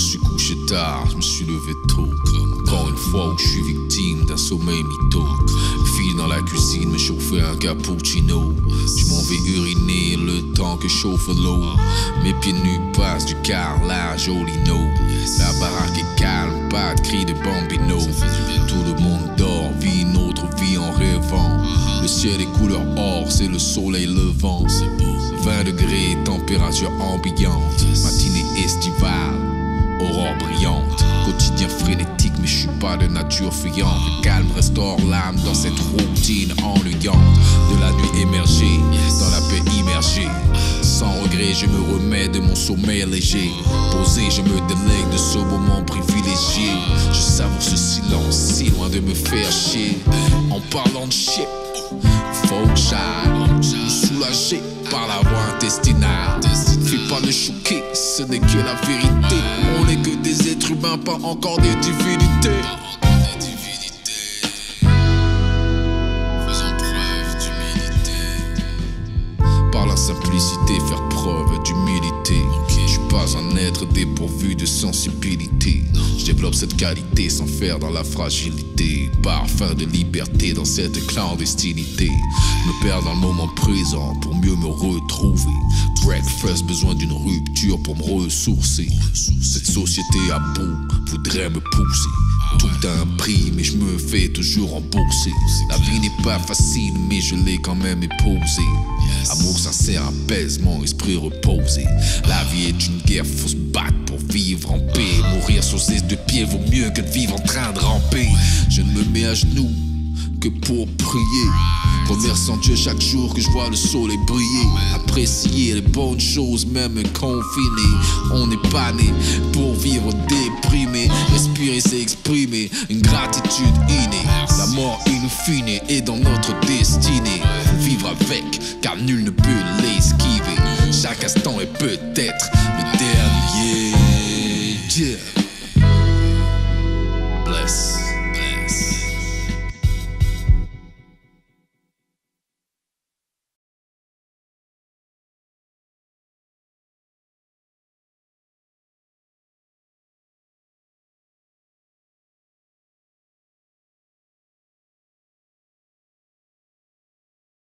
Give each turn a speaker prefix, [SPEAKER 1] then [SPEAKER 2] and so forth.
[SPEAKER 1] suis couché tard, je me suis levé tôt. Encore une fois où je suis victime d'un sommeil mytho. File dans la cuisine, me chauffer un cappuccino. Je m'en vais uriner le temps que chauffe l'eau. Mes pieds nus passent du carrelage au lino. La baraque est calme, pas de cri de bambino. Tout le monde dort, vit une autre vie en rêvant. Le ciel est couleur or, c'est le soleil levant. 20 degrés, température ambiante. Matinée de nature fuyante. Le calme restaure l'âme dans cette routine ennuyante. De la nuit émergée, dans la paix immergée. Sans regret, je me remets de mon sommeil léger. Posé, je me délègue de ce moment privilégié. Je savoure ce silence, si loin de me faire chier. En parlant de chier, faut que par la voie intestinale. Fais pas le choquer, ce n'est que la vérité. On n'est que des êtres humains, pas encore des divinités. Faisons preuve d'humilité. Par la simplicité, faire preuve d'humilité. Je suis pas un être dépourvu de sensibilité. Je développe cette qualité sans faire dans la fragilité. Parfum de liberté dans cette clandestinité. Me perds dans le moment présent pour mieux me retrouver. Breakfast, besoin d'une rupture pour me ressourcer. Cette société à bout voudrait me pousser. Tout a un prix, mais je me fais toujours rembourser. La vie n'est pas facile, mais je l'ai quand même épousée. Amour sincère, apaisement, esprit reposé. La vie est une guerre, faut se battre pour vivre en paix. Mourir sur ses deux pieds vaut mieux que de vivre en train de ramper. Je ne me mets à genoux que pour prier. Remerciant Dieu chaque jour que je vois le soleil briller. Apprécier les bonnes choses, même confiné. On n'est pas né pour vivre déprimé. Respirer, c'est exprimer une gratitude innée. La mort in fine est dans notre destinée. Vivre avec, car nul ne peut l'esquiver. Chaque instant est peut-être